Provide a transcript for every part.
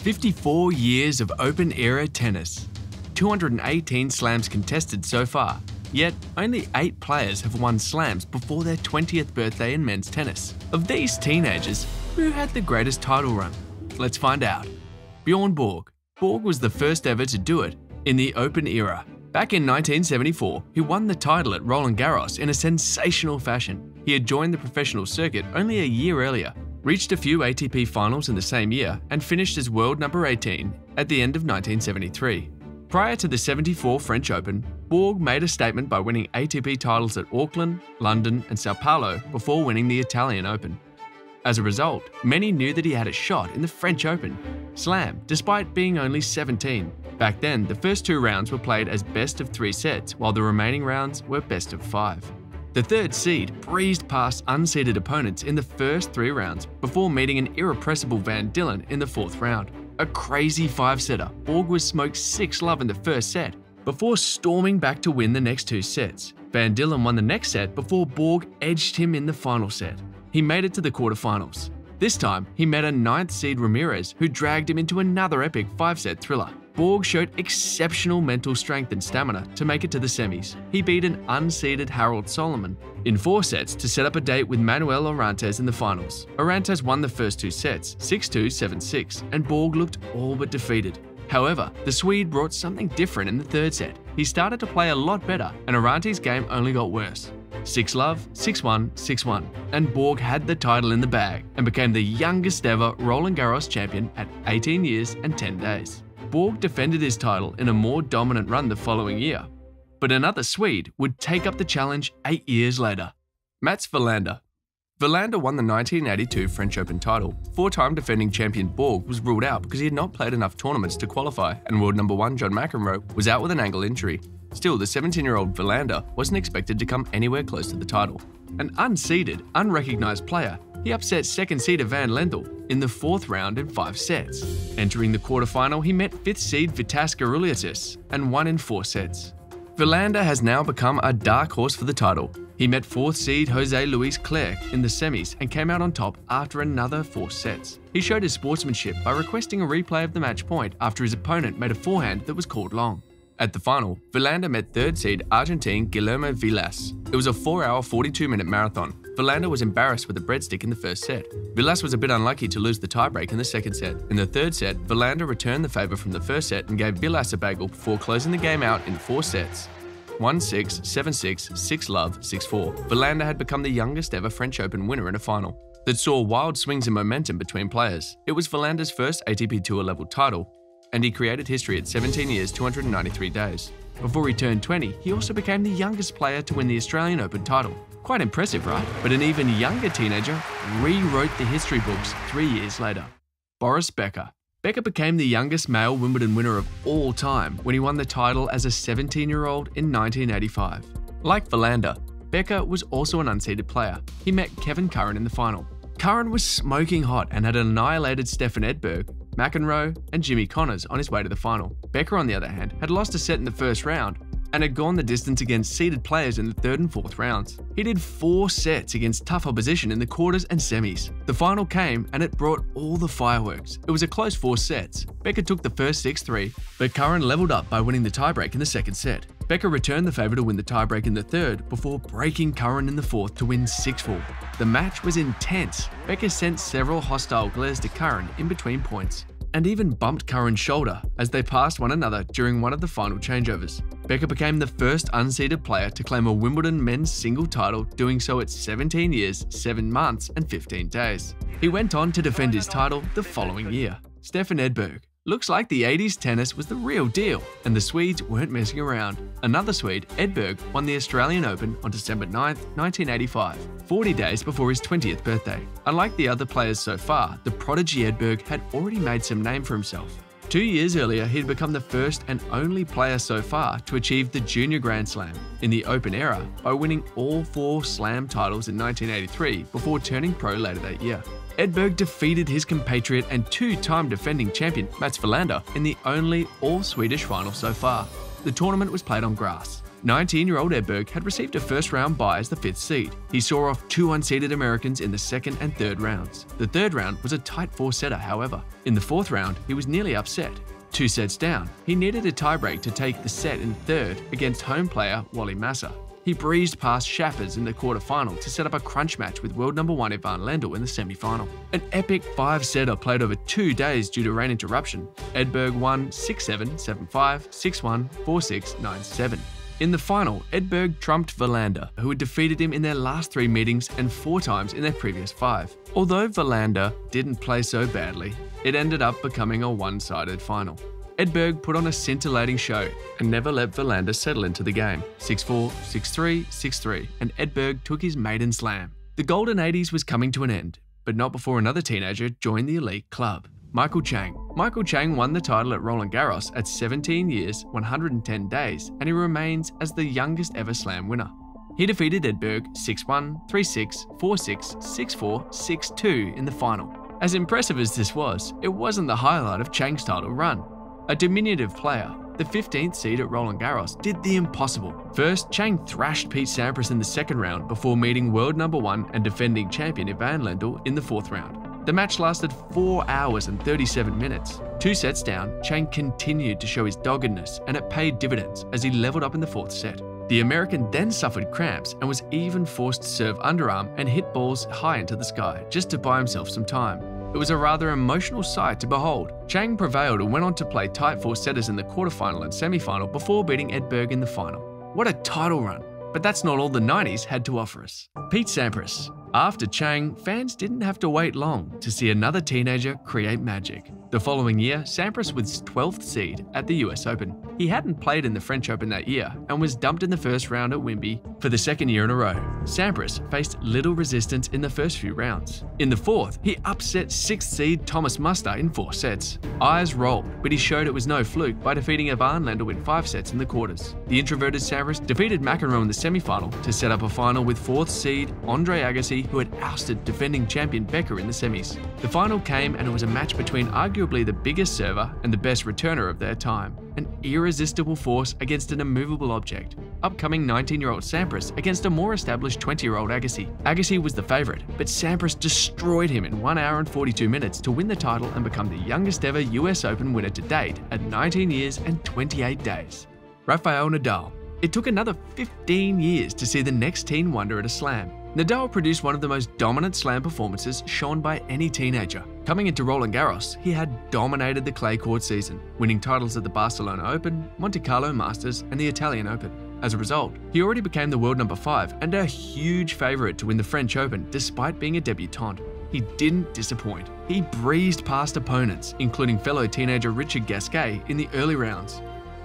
54 years of open era tennis. 218 slams contested so far, yet only 8 players have won slams before their 20th birthday in men's tennis. Of these teenagers, who had the greatest title run? Let's find out. Bjorn Borg. Borg was the first ever to do it in the open era. Back in 1974, he won the title at Roland Garros in a sensational fashion. He had joined the professional circuit only a year earlier reached a few ATP finals in the same year, and finished as world number 18 at the end of 1973. Prior to the 74 French Open, Borg made a statement by winning ATP titles at Auckland, London, and Sao Paulo before winning the Italian Open. As a result, many knew that he had a shot in the French Open Slam, despite being only 17. Back then, the first two rounds were played as best of three sets, while the remaining rounds were best of five. The third seed breezed past unseeded opponents in the first three rounds before meeting an irrepressible Van Dillen in the fourth round. A crazy five-setter, Borg was smoked 6-love in the first set before storming back to win the next two sets. Van Dillen won the next set before Borg edged him in the final set. He made it to the quarterfinals. This time, he met a ninth seed Ramirez who dragged him into another epic five-set thriller. Borg showed exceptional mental strength and stamina to make it to the semis. He beat an unseeded Harold Solomon in four sets to set up a date with Manuel Orantes in the finals. Orantes won the first two sets, 6-2, 7-6, and Borg looked all but defeated. However, the Swede brought something different in the third set. He started to play a lot better, and Orantes' game only got worse. 6 love, 6 1, 6 1, and Borg had the title in the bag and became the youngest ever Roland Garros champion at 18 years and 10 days. Borg defended his title in a more dominant run the following year, but another Swede would take up the challenge eight years later. Mats Wilander. Wilander won the 1982 French Open title. Four-time defending champion Borg was ruled out because he had not played enough tournaments to qualify, and world number one John McEnroe was out with an ankle injury. Still, the 17-year-old Wilander wasn't expected to come anywhere close to the title. An unseeded, unrecognised player, he upset second seeder Ivan Lendl in the fourth round in five sets. Entering the quarterfinal, he met fifth seed Vitas Gerulaitis and won in four sets. Wilander has now become a dark horse for the title. He met fourth seed Jose Luis Clerc in the semis and came out on top after another four sets. He showed his sportsmanship by requesting a replay of the match point after his opponent made a forehand that was called long. At the final, Wilander met third seed Argentine Guillermo Vilas. It was a 4 hour 42 minute marathon. Wilander was embarrassed with a breadstick in the first set. Vilas was a bit unlucky to lose the tiebreak in the second set. In the third set, Wilander returned the favour from the first set and gave Vilas a bagel before closing the game out in four sets. 1-6, 7-6, 6-love, 6-4. Wilander had become the youngest ever French Open winner in a final that saw wild swings in momentum between players. It was Wilander's first ATP Tour level title and he created history at 17 years, 293 days. Before he turned 20, he also became the youngest player to win the Australian Open title. Quite impressive, right? But an even younger teenager rewrote the history books three years later. Boris Becker. Becker became the youngest male Wimbledon winner of all time when he won the title as a 17 year old in 1985. Like Wilander, Becker was also an unseeded player. He met Kevin Curren in the final. Curren was smoking hot and had annihilated Stefan Edberg, McEnroe, and Jimmy Connors on his way to the final. Becker, on the other hand, had lost a set in the first round and had gone the distance against seeded players in the third and fourth rounds. He did four sets against tough opposition in the quarters and semis. The final came and it brought all the fireworks. It was a close four sets. Becker took the first 6-3, but Curren leveled up by winning the tiebreak in the second set. Becker returned the favour to win the tiebreak in the third before breaking Curren in the fourth to win 6-4. The match was intense. Becker sent several hostile glares to Curren in between points and even bumped Curren's shoulder as they passed one another during one of the final changeovers. Becker became the first unseeded player to claim a Wimbledon men's single title, doing so at 17 years, 7 months, and 15 days. He went on to defend his title the following year. Stefan Edberg, Looks like the 80s tennis was the real deal, and the Swedes weren't messing around. Another Swede, Edberg, won the Australian Open on December 9, 1985, 40 days before his 20th birthday. Unlike the other players so far, the prodigy Edberg had already made some name for himself. Two years earlier, he'd become the first and only player so far to achieve the Junior Grand Slam in the Open era by winning all four Slam titles in 1983 before turning pro later that year. Edberg defeated his compatriot and two-time defending champion Mats Wilander in the only all-Swedish final so far. The tournament was played on grass. 19-year-old Edberg had received a first-round bye as the fifth seed. He saw off two unseeded Americans in the second and third rounds. The third round was a tight four-setter, however. In the fourth round, he was nearly upset. Two sets down, he needed a tiebreak to take the set in third against home player Wally Masur. He breezed past Schaffers in the quarterfinal to set up a crunch match with world number one Ivan Lendl in the semi-final. An epic five-setter played over two days due to rain interruption. Edberg won 6-7, 7-5, 6-1, 4-6, 9-7. In the final, Edberg trumped Wilander, who had defeated him in their last three meetings and four times in their previous five. Although Wilander didn't play so badly, it ended up becoming a one-sided final. Edberg put on a scintillating show and never let Wilander settle into the game. 6-4, 6-3, 6-3, and Edberg took his maiden slam. The golden 80s was coming to an end, but not before another teenager joined the elite club. Michael Chang. Michael Chang won the title at Roland Garros at 17 years, 110 days, and he remains as the youngest ever slam winner. He defeated Edberg 6-1, 3-6, 4-6, 6-4, 6-2 in the final. As impressive as this was, it wasn't the highlight of Chang's title run. A diminutive player, the 15th seed at Roland Garros did the impossible. First, Chang thrashed Pete Sampras in the second round before meeting world number one and defending champion Ivan Lendl in the fourth round. The match lasted 4 hours and 37 minutes. Two sets down, Chang continued to show his doggedness and it paid dividends as he leveled up in the fourth set. The American then suffered cramps and was even forced to serve underarm and hit balls high into the sky just to buy himself some time. It was a rather emotional sight to behold. Chang prevailed and went on to play tight four setters in the quarterfinal and semifinal before beating Edberg in the final. What a title run! But that's not all the 90s had to offer us. Pete Sampras. After Chang, fans didn't have to wait long to see another teenager create magic. The following year, Sampras was 12th seed at the US Open. He hadn't played in the French Open that year and was dumped in the first round at Wimby for the second year in a row. Sampras faced little resistance in the first few rounds. In the fourth, he upset 6th seed Thomas Muster in four sets. Eyes rolled, but he showed it was no fluke by defeating Ivan Lendl in five sets in the quarters. The introverted Sampras defeated McEnroe in the semi-final to set up a final with 4th seed Andre Agassi who had ousted defending champion Becker in the semis. The final came and it was a match between arguably arguably the biggest server and the best returner of their time, an irresistible force against an immovable object. Upcoming 19-year-old Sampras against a more established 20-year-old Agassi. Agassi was the favourite, but Sampras destroyed him in 1 hour and 42 minutes to win the title and become the youngest ever US Open winner to date at 19 years and 28 days. Rafael Nadal. It took another 15 years to see the next teen wonder at a slam, Nadal produced one of the most dominant slam performances shown by any teenager. Coming into Roland Garros, he had dominated the clay court season, winning titles at the Barcelona Open, Monte Carlo Masters, and the Italian Open. As a result, he already became the world number 5 and a huge favourite to win the French Open despite being a debutant. He didn't disappoint. He breezed past opponents, including fellow teenager Richard Gasquet in the early rounds,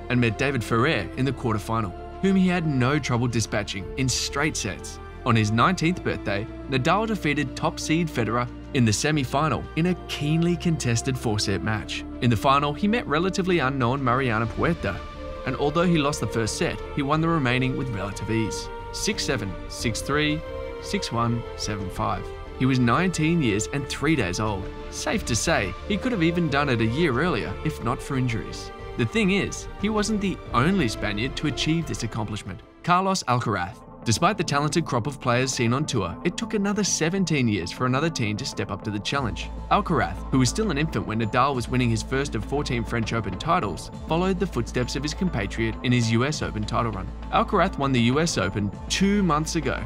and met David Ferrer in the quarterfinal, whom he had no trouble dispatching in straight sets. On his 19th birthday, Nadal defeated top seed Federer in the semi-final in a keenly contested four-set match. In the final, he met relatively unknown Mariano Puerta, and although he lost the first set, he won the remaining with relative ease. 6-7, 6-3, 6-1, 7-5. He was 19 years and 3 days old. Safe to say, he could have even done it a year earlier if not for injuries. The thing is, he wasn't the only Spaniard to achieve this accomplishment. Carlos Alcaraz, Despite the talented crop of players seen on tour, it took another 17 years for another team to step up to the challenge. Alcaraz, who was still an infant when Nadal was winning his first of 14 French Open titles, followed the footsteps of his compatriot in his US Open title run. Alcaraz won the US Open two months ago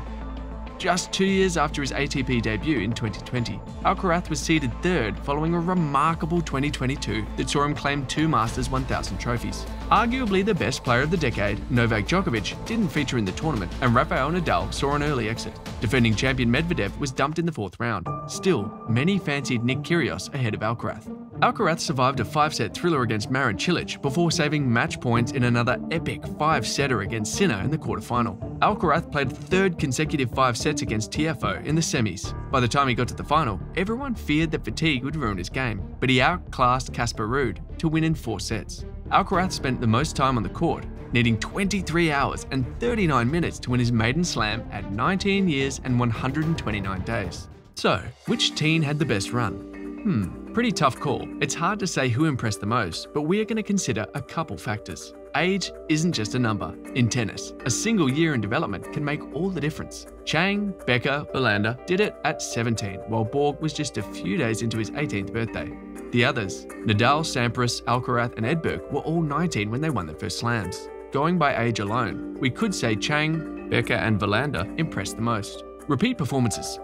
just two years after his ATP debut in 2020. Alcaraz was seeded third following a remarkable 2022 that saw him claim two Masters 1000 trophies. Arguably the best player of the decade, Novak Djokovic didn't feature in the tournament, and Rafael Nadal saw an early exit. Defending champion Medvedev was dumped in the fourth round. Still, many fancied Nick Kyrgios ahead of Alcaraz. Alcaraz survived a five-set thriller against Marin Cilic before saving match points in another epic five-setter against Sinner in the quarterfinal. Alcaraz played third consecutive five sets against Tiafoe in the semis. By the time he got to the final, everyone feared that fatigue would ruin his game, but he outclassed Casper Ruud to win in four sets. Alcaraz spent the most time on the court, needing 23 hours and 39 minutes to win his maiden slam at 19 years and 129 days. So, which teen had the best run? Hmm, Pretty tough call. It's hard to say who impressed the most, but we are going to consider a couple factors. Age isn't just a number. In tennis, a single year in development can make all the difference. Chang, Becker, Wilander did it at 17, while Borg was just a few days into his 18th birthday. The others, Nadal, Sampras, Alcaraz, and Edberg, were all 19 when they won their first slams. Going by age alone, we could say Chang, Becker, and Wilander impressed the most. Repeat performances.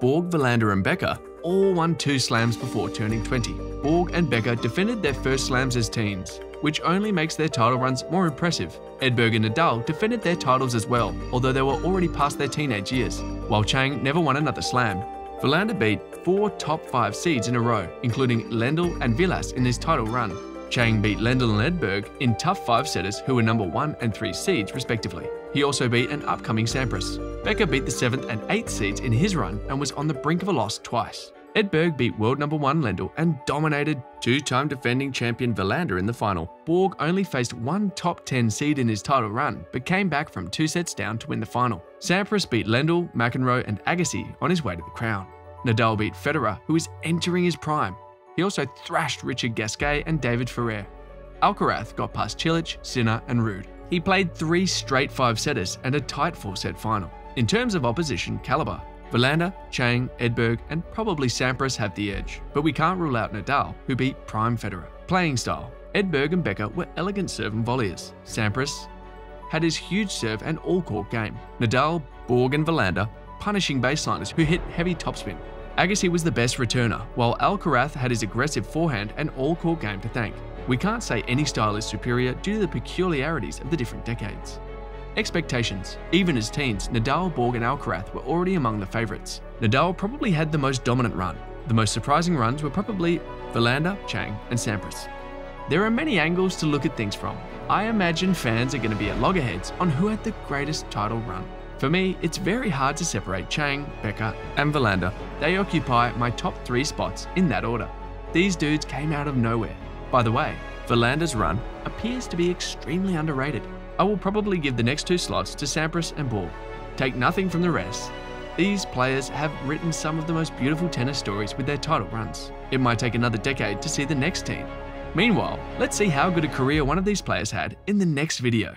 Borg, Wilander, and Becker all won two slams before turning 20. Borg and Becker defended their first slams as teens, which only makes their title runs more impressive. Edberg and Nadal defended their titles as well, although they were already past their teenage years, while Chang never won another slam. Wilander beat four top five seeds in a row, including Lendl and Vilas in his title run. Chang beat Lendl and Edberg in tough five setters who were number one and three seeds respectively. He also beat an upcoming Sampras. Becker beat the seventh and eighth seeds in his run and was on the brink of a loss twice. Edberg beat world number one Lendl and dominated two-time defending champion Wilander in the final. Borg only faced one top 10 seed in his title run, but came back from two sets down to win the final. Sampras beat Lendl, McEnroe and Agassi on his way to the crown. Nadal beat Federer, who is entering his prime. He also thrashed Richard Gasquet and David Ferrer. Alcaraz got past Cilic, Sinner and Ruud. He played three straight five-setters and a tight four-set final. In terms of opposition caliber, Wilander, Chang, Edberg, and probably Sampras have the edge, but we can't rule out Nadal, who beat Prime Federer. Playing style Edberg and Becker were elegant serve and volleyers. Sampras had his huge serve and all-court game. Nadal, Borg, and Wilander punishing baseliners who hit heavy topspin. Agassi was the best returner, while Alcaraz had his aggressive forehand and all-court game to thank. We can't say any style is superior due to the peculiarities of the different decades. Expectations. Even as teens, Nadal, Borg and Alcaraz were already among the favourites. Nadal probably had the most dominant run. The most surprising runs were probably Wilander, Chang and Sampras. There are many angles to look at things from. I imagine fans are going to be at loggerheads on who had the greatest title run. For me, it's very hard to separate Chang, Becker and Wilander. They occupy my top three spots in that order. These dudes came out of nowhere. By the way, Wilander's run appears to be extremely underrated. I will probably give the next two slots to Sampras and Borg. Take nothing from the rest. These players have written some of the most beautiful tennis stories with their title runs. It might take another decade to see the next team. Meanwhile, let's see how good a career one of these players had in the next video.